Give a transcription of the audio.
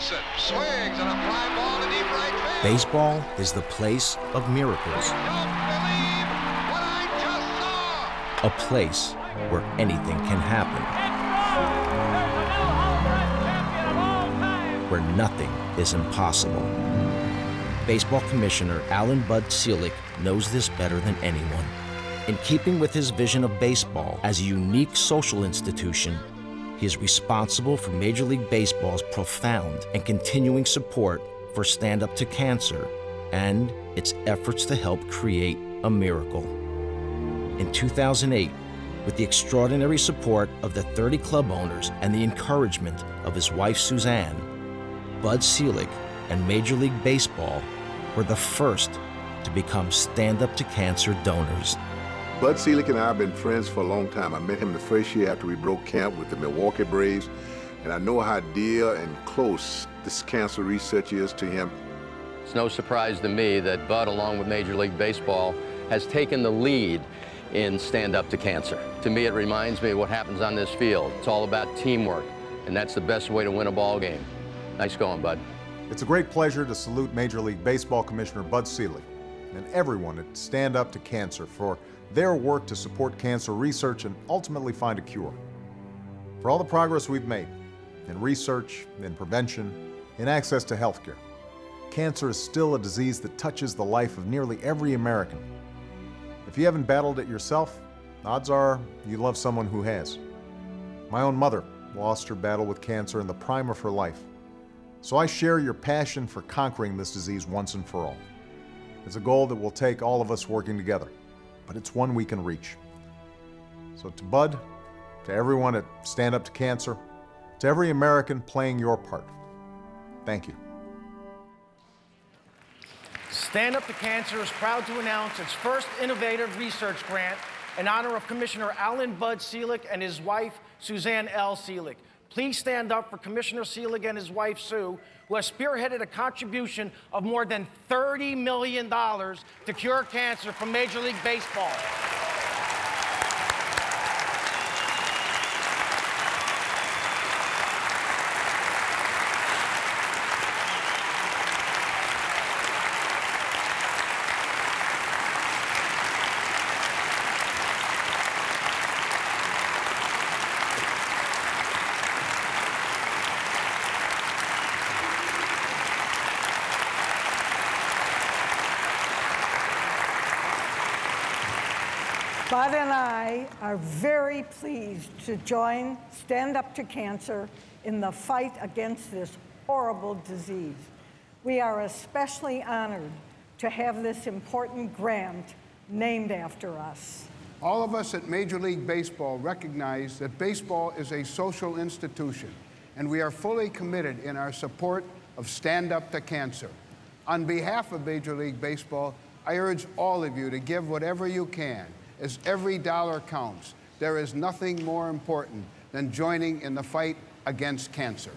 Swings and a fly ball to deep right field. Baseball is the place of miracles. Don't believe what I just saw. A place where anything can happen. Where nothing is impossible. Baseball Commissioner Allan Bud Selig knows this better than anyone. In keeping with his vision of baseball as a unique social institution, he is responsible for Major League Baseball's profound and continuing support for Stand Up to Cancer and its efforts to help create a miracle. In 2008, with the extraordinary support of the 30 club owners and the encouragement of his wife Suzanne, Bud Selig and Major League Baseball were the first to become Stand Up to Cancer donors. Bud Selig and I have been friends for a long time. I met him the first year after we broke camp with the Milwaukee Braves, and I know how dear and close this cancer research is to him. It's no surprise to me that Bud, along with Major League Baseball, has taken the lead in Stand Up to Cancer. To me, it reminds me of what happens on this field. It's all about teamwork, and that's the best way to win a ball game. Nice going, Bud. It's a great pleasure to salute Major League Baseball Commissioner Bud Selig and everyone at Stand Up to Cancer for their work to support cancer research and ultimately find a cure. For all the progress we've made in research, in prevention, in access to healthcare, cancer is still a disease that touches the life of nearly every American. If you haven't battled it yourself, odds are you love someone who has. My own mother lost her battle with cancer in the prime of her life. So I share your passion for conquering this disease once and for all. It's a goal that will take all of us working together but it's one we can reach. So to Bud, to everyone at Stand Up to Cancer, to every American playing your part, thank you. Stand Up to Cancer is proud to announce its first innovative research grant in honor of Commissioner Allan Bud Selig and his wife, Suzanne L. Selig. Please stand up for Commissioner Selig and his wife, Sue, who has spearheaded a contribution of more than $30 million to cure cancer from Major League Baseball. Bud and I are very pleased to join Stand Up to Cancer in the fight against this horrible disease. We are especially honored to have this important grant named after us. All of us at Major League Baseball recognize that baseball is a social institution, and we are fully committed in our support of Stand Up to Cancer. On behalf of Major League Baseball, I urge all of you to give whatever you can as every dollar counts. There is nothing more important than joining in the fight against cancer.